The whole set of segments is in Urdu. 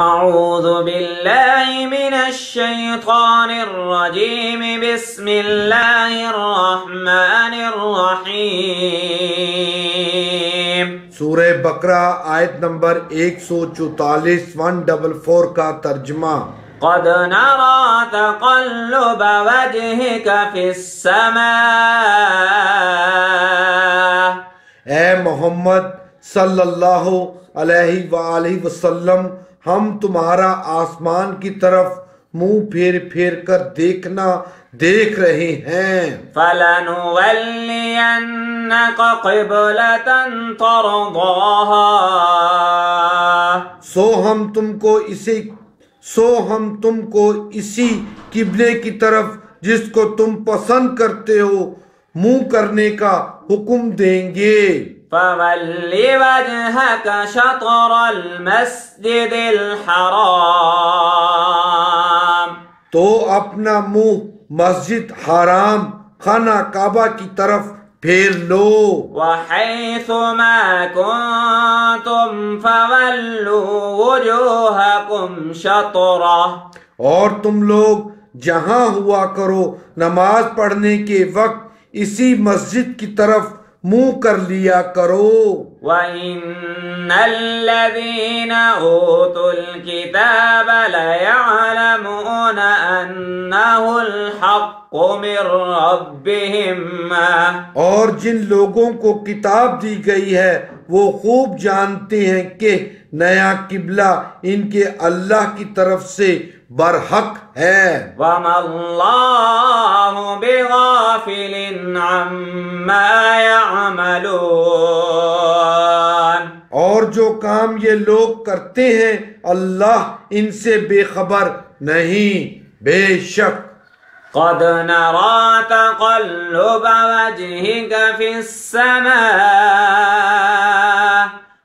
أعوذ بالله من الشيطان الرجيم. بسم الله الرحمن الرحيم. سورہ بقرہ آیت نمبر ایک سو چوتالیس ون ڈبل فور کا ترجمہ. قد نرى تقلب وجهك في السماء. اے محمد صلی اللہ علیہ وآلہ وسلم ہم تمہارا آسمان کی طرف منہ پھیر پھیر کر دیکھنا دیکھ رہے ہیں۔ فلنولينك قبلة ترضاها۔ سو ہم تم کو اسی سو ہم تم کو اسی قبلے کی طرف جس کو تم پسند کرتے ہو منہ کرنے کا حکم دیں گے۔ فول وجهك شطر المسجد الحرام تو اپنا منہ مسجد حرام خانہ کعبہ کی طرف پھیر لو۔ وحيث ما كنتم فولوا وجوهكم شطره اور تم لوگ جہاں ہوا کرو نماز پڑھنے کے وقت اسی مسجد کی طرف منہ کر لیا کرو۔ وَإِنَّ الَّذِينَ أُوتُوا الْكِتَابَ لَيَعْلَمُونَ أَنَّهُ الْحَقُّ مِنْ رَبِّهِمْ۔ اور جن لوگوں کو کتاب دی گئی ہے وہ خوب جانتے ہیں کہ نیا قبلہ ان کے اللہ کی طرف سے برحق ہے۔ وَمَا اللَّهُ بِغَافِلٍ عَمَّا يَعْمَلُونَ۔ اور جو کام یہ لوگ کرتے ہیں اللہ ان سے بے خبر نہیں بے شک۔ قد نرى تقلب وجهك في السماء۔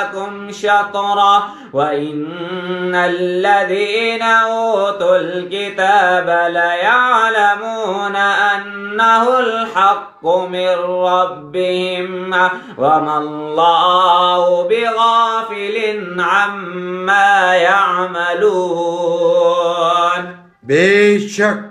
لكم شطرة وإن الذين أوتوا الكتاب ليعلمون أنه الحق من ربهم وما الله بغافل عما يعملون. بشك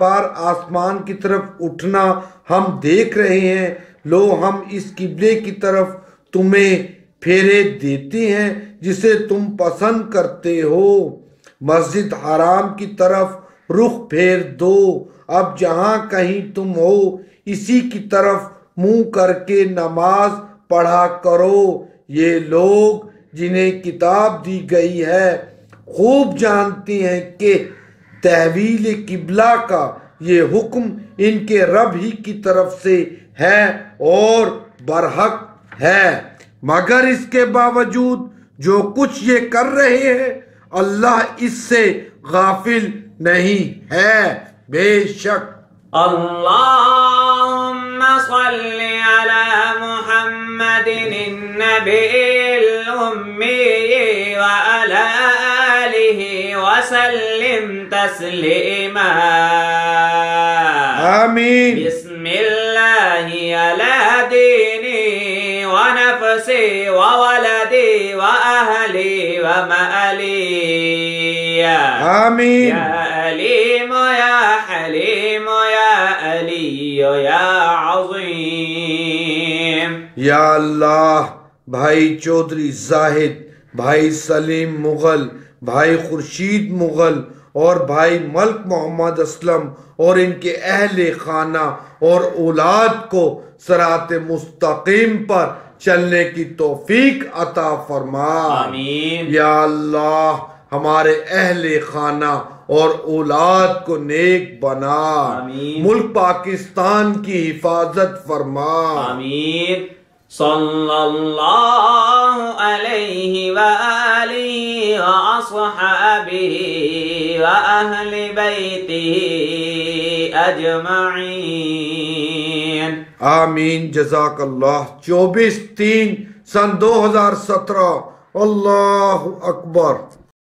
بار آسمان کی طرف اٹھنا ہم دیکھ رہے ہیں لو ہم اس قبلے کی طرف تمہیں پھیرے دیتے ہیں جسے تم پسند کرتے ہو۔ مسجد حرام کی طرف رخ پھیر دو۔ اب جہاں کہیں تم ہو، اسی کی طرف منہ کر کے نماز پڑھا کرو۔ یہ لوگ جنہیں کتاب دی گئی ہے، خوب جانتے ہیں کہ تحویل قبلہ کا یہ حکم ان کے رب ہی کی طرف سے ہے اور برحق ہے۔ مگر اس کے باوجود جو کچھ یہ کر رہے ہیں، اللہ اس سے غافل نہیں ہے۔ بے شک۔ اللهم صل على محمد النبي الأمي وسلم تسليما. آمین بسم الله على ديني ونفسي وولدي وأهلي ومألي. آمین يا أليم يا حليم يا ألي يا عظيم. یا اللہ بھائی چودھری زاہد بھائی سلیم مغل بھائی خورشید مغل اور بھائی ملک محمد اسلم اور ان کے اہل خانہ اور اولاد کو سرات مستقیم پر چلنے کی توفیق عطا فرما۔ آمین۔ یا اللہ ہمارے اہل خانہ اور اولاد کو نیک بنا۔ آمین۔ ملک پاکستان کی حفاظت فرما۔ آمین۔ صلى الله عليه وآله وأصحابه وأهل بيته أجمعين. آمین جزاک اللہ چوبیس تین سن دو ہزار سترہ. اللہ اکبر.